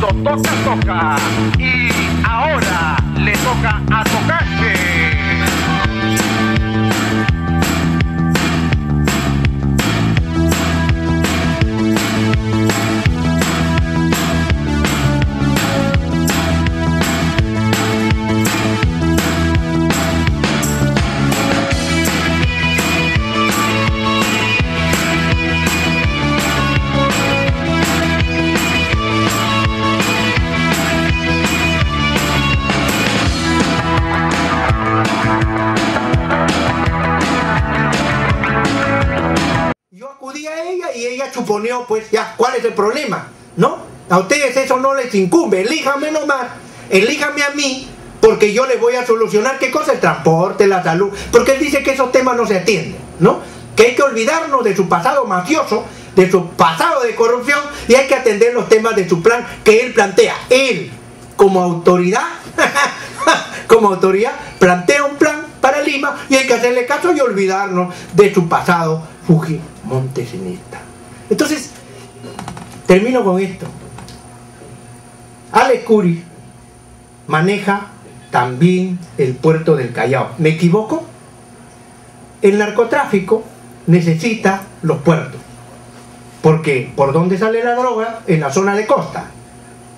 cuando toca, toca. Y ahora le toca a tocarse. A ella y ella chuponeó, pues ya, ¿cuál es el problema? ¿No? A ustedes eso no les incumbe, elíjame nomás, elíjame a mí, porque yo les voy a solucionar qué cosa, el transporte, la salud, porque él dice que esos temas no se atienden, ¿no? Que hay que olvidarnos de su pasado mafioso, de su pasado de corrupción y hay que atender los temas de su plan que él plantea. Él, como autoridad, como autoridad, plantea un plan para Lima y hay que hacerle caso y olvidarnos de su pasado fujimontesinista. Entonces, termino con esto. Alex Curi maneja también el puerto del Callao. ¿Me equivoco? El narcotráfico necesita los puertos. Porque ¿por dónde sale la droga? En la zona de costa.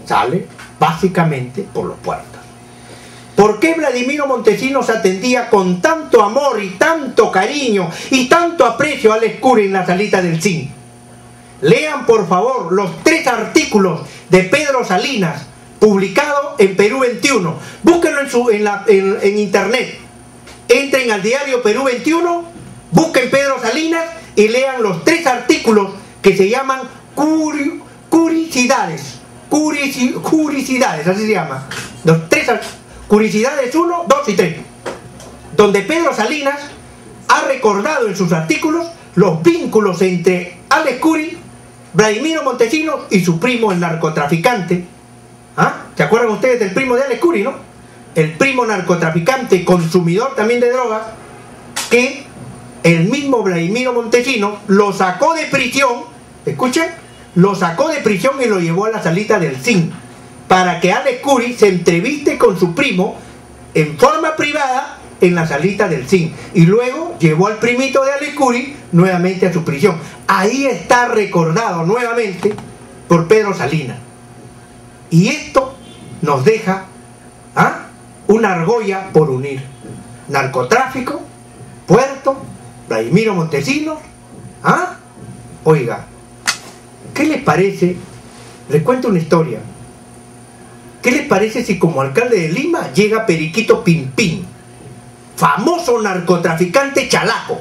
Sale básicamente por los puertos. ¿Por qué Vladimiro Montesinos atendía con tanto amor y tanto cariño y tanto aprecio a Alex Curi en la salita del cine? Lean por favor los tres artículos de Pedro Salinas publicado en Perú 21. Búsquenlo en, su, en, la- en- internet. Entren al diario Perú 21, busquen Pedro Salinas y lean los tres artículos que se llaman curi- curicidades. Curici- curicidades, así se llama. Los tres curicidades 1, 2 y 3. Donde Pedro Salinas ha recordado en sus artículos los vínculos entre Alex Curi, Vladimiro Montesinos y su primo el narcotraficante. ¿Ah? ¿Se acuerdan ustedes del primo de Alex no? El primo narcotraficante, consumidor también de drogas, que el mismo Vladimiro Montesinos lo sacó de prisión, escuchen, lo sacó de prisión y lo llevó a la salita del CIN, para que Alex se entreviste con su primo en forma privada en la salita del CIN. Y luego llevó al primito de Alex Curi nuevamente a su prisión. Ahí está recordado nuevamente por Pedro Salinas. Y esto nos deja ¿ah? una argolla por unir. Narcotráfico, puerto, Vladimiro Montesinos. ¿ah? Oiga, ¿qué les parece? Les cuento una historia. ¿Qué les parece si como alcalde de Lima llega Periquito Pimpín, famoso narcotraficante chalaco,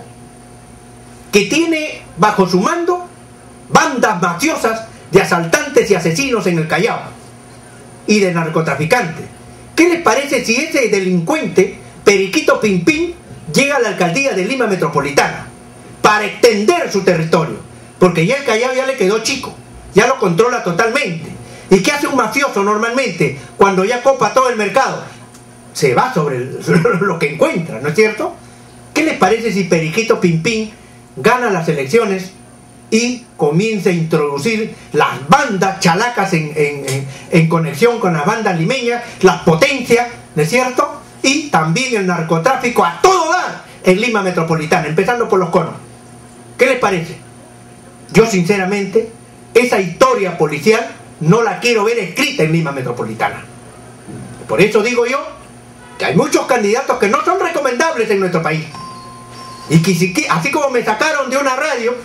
que tiene bajo su mando bandas mafiosas de asaltantes y asesinos en el Callao y de narcotraficantes? ¿Qué les parece si ese delincuente, Periquito Pimpín, llega a la alcaldía de Lima Metropolitana para extender su territorio? Porque ya el Callao ya le quedó chico, ya lo controla totalmente. ¿Y qué hace un mafioso normalmente cuando ya copa todo el mercado? Se va sobre lo que encuentra, ¿no es cierto? ¿Qué les parece si Periquito Pimpín gana las elecciones y comienza a introducir las bandas chalacas en, en- en- en conexión con las bandas limeñas, las potencias, ¿no es cierto? Y también el narcotráfico a todo dar en Lima Metropolitana, empezando por los conos. ¿Qué les parece? Yo sinceramente, esa historia policial no la quiero ver escrita en Lima Metropolitana. Por eso digo yo que hay muchos candidatos que no son recomendables en nuestro país. Y que así como me sacaron de una radio,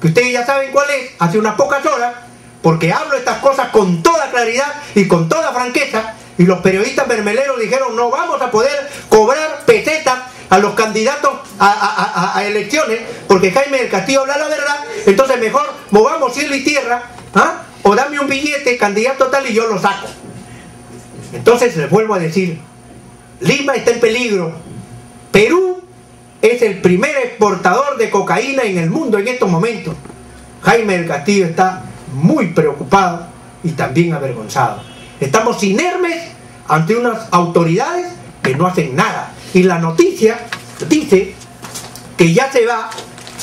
que ustedes ya saben cuál es, hace unas pocas horas, porque hablo estas cosas con toda claridad y con toda franqueza, y los periodistas mermeleros dijeron no vamos a poder cobrar pesetas a los candidatos a elecciones, porque Jaime del Castillo habla la verdad, entonces mejor movamos cielo y tierra, ¿ah? o dame un billete, candidato tal, y yo lo saco. Entonces les vuelvo a decir, Lima está en peligro. Perú es el primer exportador de cocaína en el mundo en estos momentos. Jaime del Castillo está muy preocupado y también avergonzado. Estamos inermes ante unas autoridades que no hacen nada. Y la noticia dice que ya se va,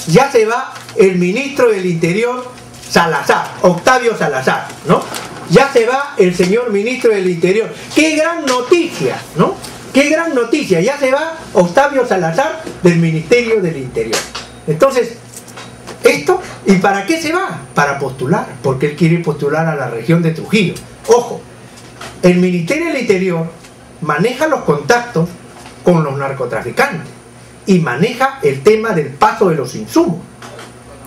ya se va el ministro del Interior Salazar, Octavio Salazar, ¿no? ya se va el señor ministro del Interior. Qué gran noticia, ¿no? Qué gran noticia, ya se va Octavio Salazar del Ministerio del Interior. Entonces, esto, ¿y para qué se va? Para postular, porque él quiere postular a la región de Trujillo. Ojo, el Ministerio del Interior maneja los contactos con los narcotraficantes y maneja el tema del paso de los insumos.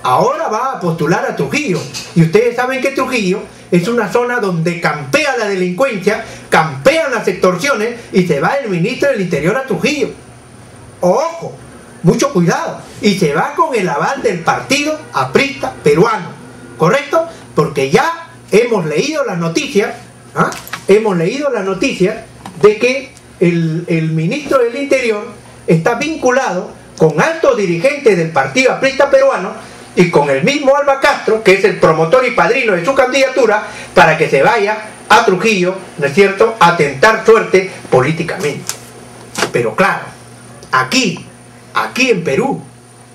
Ahora va a postular a Trujillo. Y ustedes saben que Trujillo es una zona donde campea la delincuencia, campean las extorsiones y se va el ministro del Interior a Trujillo. Ojo, mucho cuidado. Y se va con el aval del partido aprista peruano. ¿Correcto? Porque ya hemos leído las noticias, ¿ah? hemos leído las noticias de que el, el ministro del Interior está vinculado con altos dirigentes del partido aprista peruano y con el mismo Alba Castro, que es el promotor y padrino de su candidatura, para que se vaya a Trujillo, ¿no es cierto?, a tentar suerte políticamente. Pero claro, aquí, aquí en Perú,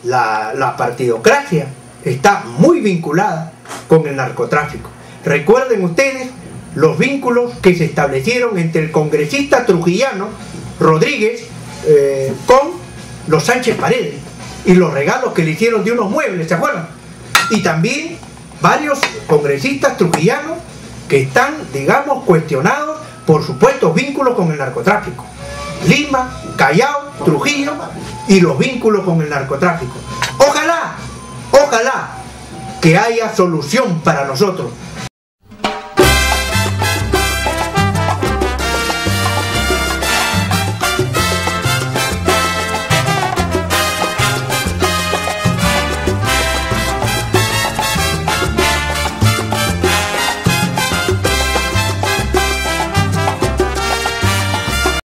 la, partidocracia está muy vinculada con el narcotráfico. Recuerden ustedes los vínculos que se establecieron entre el congresista trujillano Rodríguez eh, con los Sánchez Paredes y los regalos que le hicieron de unos muebles, ¿se acuerdan? Y también varios congresistas trujillanos que están, digamos, cuestionados por supuestos vínculos con el narcotráfico. Lima, Callao, Trujillo y los vínculos con el narcotráfico. Ojalá, ojalá que haya solución para nosotros,